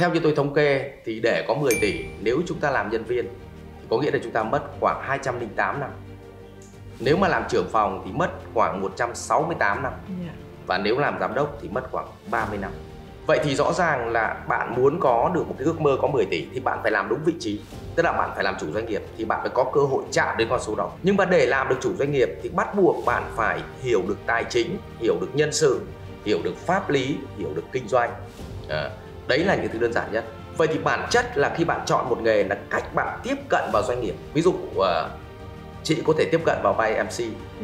theo như tôi thống kê thì để có 10 tỷ nếu chúng ta làm nhân viên thì có nghĩa là chúng ta mất khoảng 208 năm. Nếu mà làm trưởng phòng thì mất khoảng 168 năm. Dạ. và nếu làm giám đốc thì mất khoảng 30 năm. Vậy thì rõ ràng là bạn muốn có được một cái ước mơ có 10 tỷ thì bạn phải làm đúng vị trí. Tức là bạn phải làm chủ doanh nghiệp thì bạn phải có cơ hội chạm đến con số đó. Nhưng mà để làm được chủ doanh nghiệp thì bắt buộc bạn phải hiểu được tài chính hiểu được nhân sự hiểu được pháp lý hiểu được kinh doanh. À, đấy là những thứ đơn giản nhất vậy thì bản chất là khi bạn chọn một nghề là cách bạn tiếp cận vào doanh nghiệp ví dụ ờ, chị có thể tiếp cận vào vai MC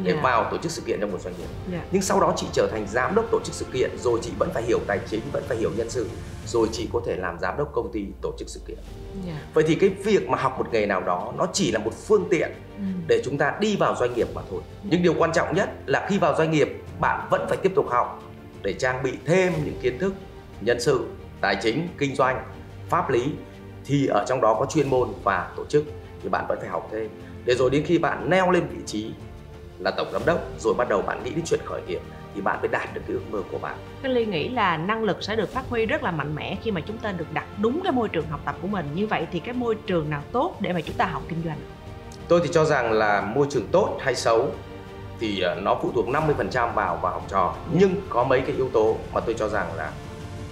để Dạ. vào tổ chức sự kiện trong một doanh nghiệp Dạ. nhưng sau đó chị trở thành giám đốc tổ chức sự kiện rồi chị vẫn phải hiểu tài chính vẫn phải hiểu nhân sự rồi chị có thể làm giám đốc công ty tổ chức sự kiện Dạ. vậy thì cái việc mà học một nghề nào đó nó chỉ là một phương tiện Ừ. để chúng ta đi vào doanh nghiệp mà thôi nhưng điều quan trọng nhất là khi vào doanh nghiệp bạn vẫn phải tiếp tục học để trang bị thêm những kiến thức nhân sự tài chính kinh doanh pháp lý thì ở trong đó có chuyên môn và tổ chức thì bạn vẫn phải học thêm để rồi đến khi bạn leo lên vị trí là tổng giám đốc rồi bắt đầu bạn nghĩ đến chuyện khởi nghiệp thì bạn mới đạt được cái ước mơ của bạn Cái Ly nghĩ là năng lực sẽ được phát huy rất là mạnh mẽ khi mà chúng ta được đặt đúng cái môi trường học tập của mình. Như vậy thì cái môi trường nào tốt để mà chúng ta học kinh doanh? tôi thì cho rằng là môi trường tốt hay xấu thì ờ, nó phụ thuộc 50% vào vào học trò nhưng có mấy cái yếu tố mà tôi cho rằng là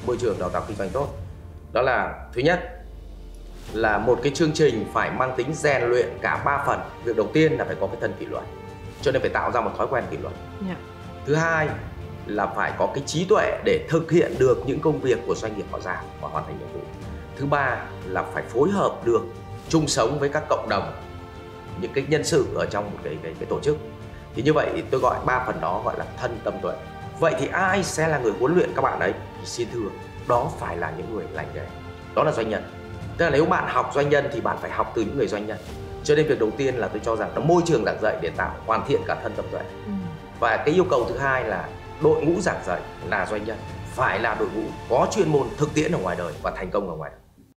môi trường đào tạo kinh doanh tốt. Đó là thứ nhất là một cái chương trình phải mang tính rèn luyện cả ba phần. Việc đầu tiên là phải có cái thân kỷ luật cho nên phải tạo ra một thói quen kỷ luật. Dạ. thứ hai là phải có cái trí tuệ để thực hiện được những công việc của doanh nghiệp họ giao và hoàn thành nhiệm vụ. Thứ ba là phải phối hợp được chung sống với các cộng đồng những cái nhân sự ở trong một cái cái, cái tổ chức thì như vậy tôi gọi ba phần đó gọi là thân tâm tuệ. Vậy thì ai sẽ là người huấn luyện các bạn ấy? Thì xin thưa đó phải là những người lành nghề. Đó là doanh nhân. Tức là nếu bạn học doanh nhân thì bạn phải học từ những người doanh nhân. Cho nên việc đầu tiên là tôi cho rằng là môi trường giảng dạy để tạo hoàn thiện cả thân tâm tuệ. Ừ. và cái yêu cầu thứ hai là đội ngũ giảng dạy là doanh nhân phải là đội ngũ có chuyên môn thực tiễn ở ngoài đời và thành công ở ngoài đời